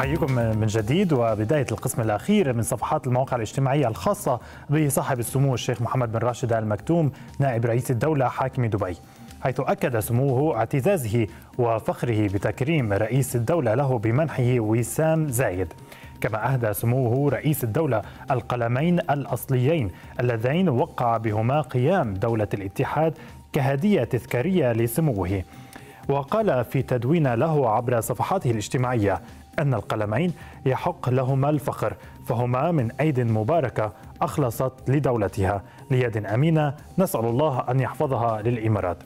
أحييكم من جديد وبداية القسم الأخير من صفحات المواقع الاجتماعية الخاصة بصاحب السمو الشيخ محمد بن راشد آل مكتوم نائب رئيس الدولة حاكم دبي حيث أكد سموه اعتزازه وفخره بتكريم رئيس الدولة له بمنحه وسام زايد. كما أهدى سموه رئيس الدولة القلمين الأصليين اللذين وقع بهما قيام دولة الاتحاد كهدية تذكارية لسموه. وقال في تدوين له عبر صفحاته الاجتماعية أن القلمين يحق لهما الفخر فهما من أيد مباركة أخلصت لدولتها. ليد أمينة نسأل الله أن يحفظها للإمارات.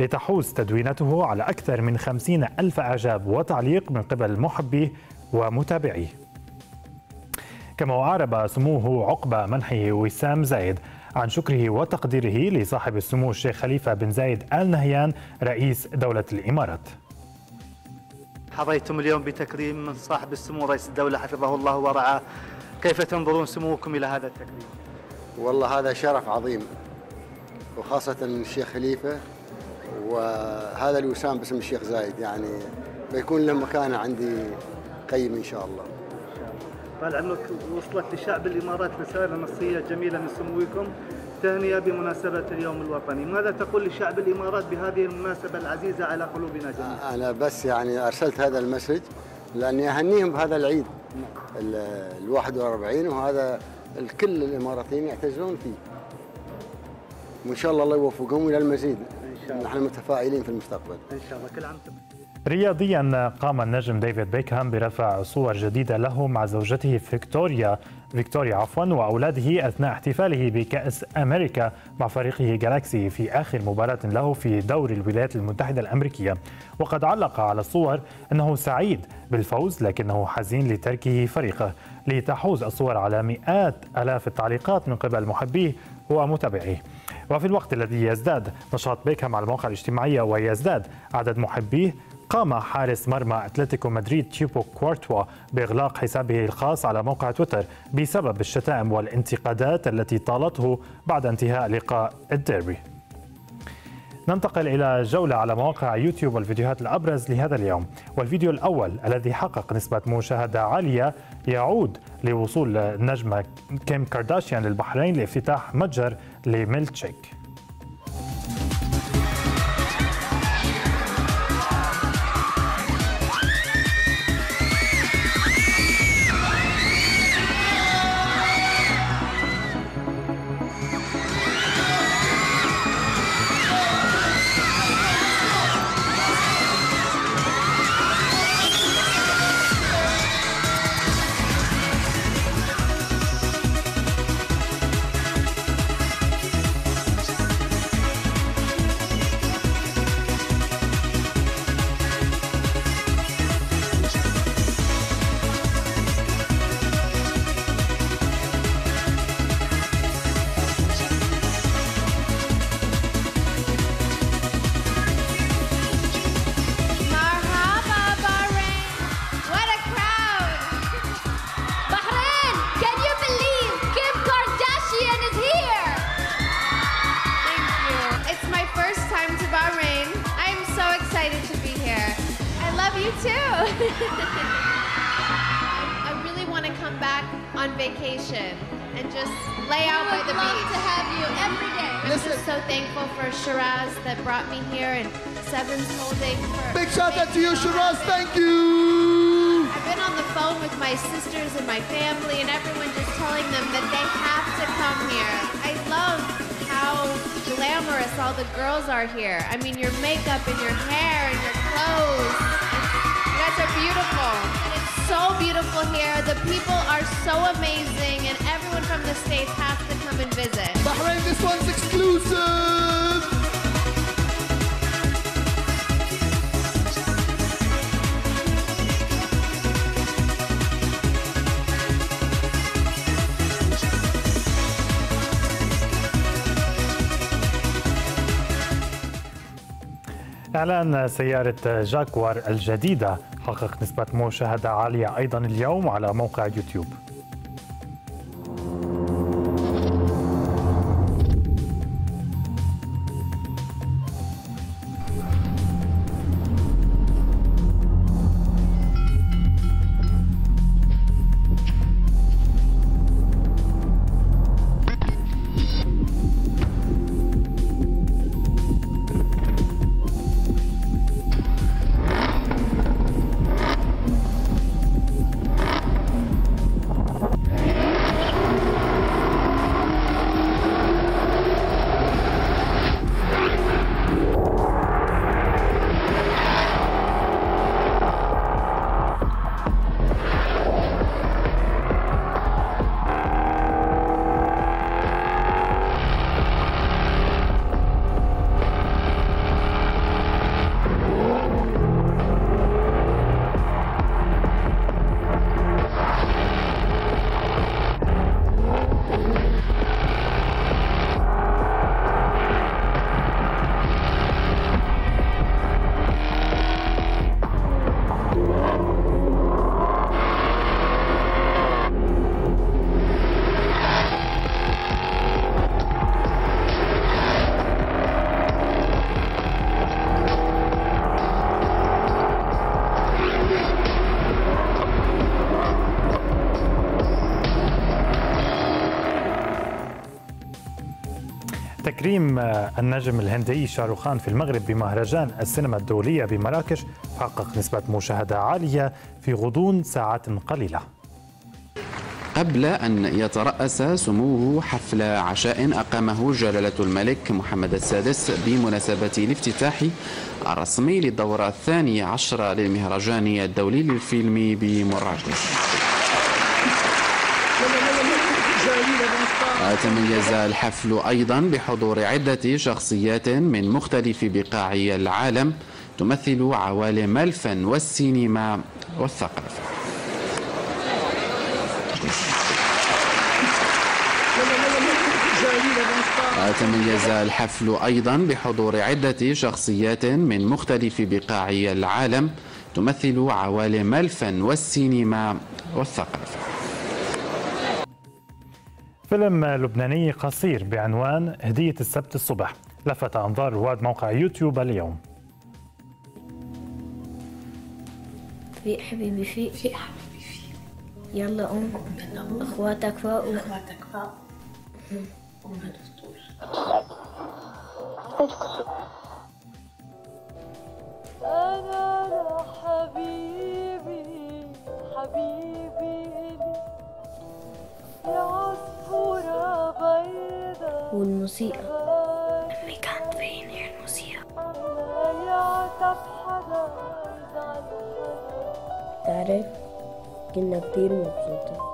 لتحوز تدوينته على أكثر من خمسين ألف إعجاب وتعليق من قبل محبيه ومتابعيه. كما أعرب سموه عقب منحه وسام زايد عن شكره وتقديره لصاحب السمو الشيخ خليفة بن زايد آل نهيان رئيس دولة الإمارات. حظيتم اليوم بتكريم من صاحب السمو رئيس الدولة حفظه الله ورعاه. كيف تنظرون سموكم إلى هذا التكريم؟ والله هذا شرف عظيم وخاصة الشيخ خليفة وهذا الوسام باسم الشيخ زايد. يعني بيكون له مكانة عندي قيم إن شاء الله. قال عنك وصلت لشعب الإمارات رسالة نصية جميلة من سموكم تهنئة بمناسبة اليوم الوطني. ماذا تقول لشعب الإمارات بهذه المناسبة العزيزة على قلوبنا جميعا؟ أنا بس يعني أرسلت هذا المسج لأني أهنيهم بهذا العيد ال 41 وهذا الكل الإماراتيين يعتزون فيه. وإن شاء الله الله يوفقهم إلى المزيد. إن شاء الله. نحن متفائلين في المستقبل. إن شاء الله. كل عام رياضيا قام النجم ديفيد بيكهام برفع صور جديدة له مع زوجته فيكتوريا فيكتوريا عفوا وأولاده أثناء احتفاله بكأس أمريكا مع فريقه جالاكسي في آخر مباراة له في دوري الولايات المتحدة الأمريكية. وقد علق على الصور أنه سعيد بالفوز لكنه حزين لتركه فريقه لتحوز الصور على مئات ألاف التعليقات من قبل محبيه ومتابعيه. وفي الوقت الذي يزداد نشاط بيكهام على المواقع الاجتماعية ويزداد عدد محبيه قام حارس مرمى أتلتيكو مدريد تيبو كوارتوا بإغلاق حسابه الخاص على موقع تويتر بسبب الشتائم والانتقادات التي طالته بعد انتهاء لقاء الديربي. ننتقل إلى جولة على مواقع يوتيوب والفيديوهات الأبرز لهذا اليوم والفيديو الأول الذي حقق نسبة مشاهدة عالية يعود لوصول النجمة كيم كارداشيان للبحرين لافتتاح متجر لميلتشيك I really want to come back on vacation and just lay out by the love beach. to have you every day. I'm Listen. just so thankful for Shiraz that brought me here and Seven's holding for. Big shout out to you, Shiraz. Thank you. I've been on the phone with my sisters and my family and everyone just telling them that they have to come here. I love how glamorous all the girls are here. I mean, your makeup and your hair and your clothes. Beautiful. And it's so beautiful here. The people are so amazing, and everyone from the States has to come and visit. إعلان سيارة جاكوار الجديدة. حقق نسبة مشاهدة عالية أيضا اليوم على موقع يوتيوب. تكريم النجم الهندي شاروخان في المغرب بمهرجان السينما الدولية بمراكش حقق نسبة مشاهدة عالية في غضون ساعات قليلة. قبل أن يترأس سموه حفل عشاء أقامه جلالة الملك محمد السادس بمناسبة الافتتاح الرسمي للدورة الثانية عشر للمهرجان الدولي للفيلم بمراكش. تميز الحفل أيضا بحضور عدة شخصيات من مختلف بقاع العالم تمثل عوالم الفن والسينما والثقافة. تميز الحفل أيضا بحضور عدة شخصيات من مختلف بقاع العالم تمثل عوالم الفن والسينما والثقافة. فيلم لبناني قصير بعنوان هدية السبت الصبح. لفت أنظار رواد موقع يوتيوب اليوم. في حبيبي في في حبيبي في. يلا قوم أخواتك فوقوا أخواتك فوق قوم أنا لحبيبي حبيبي. بيضة والموسيقى أمي كانت فين هي الموسيقى لا يعتب حدا يزعل حدا تعرف كنا كتير مبسوطة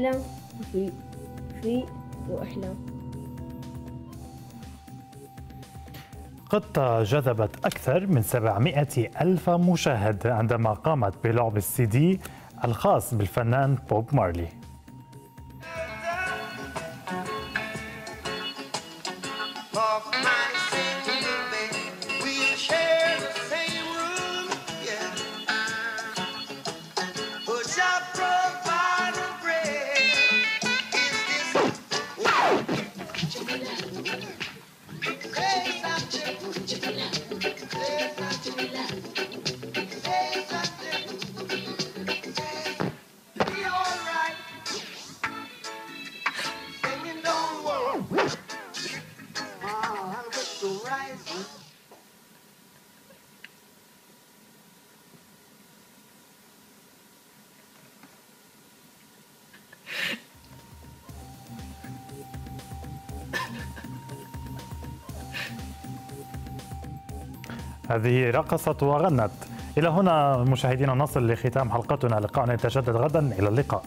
كنت أحلم في وأحلم قطة جذبت أكثر من 700 ألف مشاهد عندما قامت بلعب السي دي الخاص بالفنان بوب مارلي. هذه رقصت وغنت. إلى هنا مشاهدينا نصل لختام حلقتنا. لقاءنا يتجدد غدا. إلى اللقاء.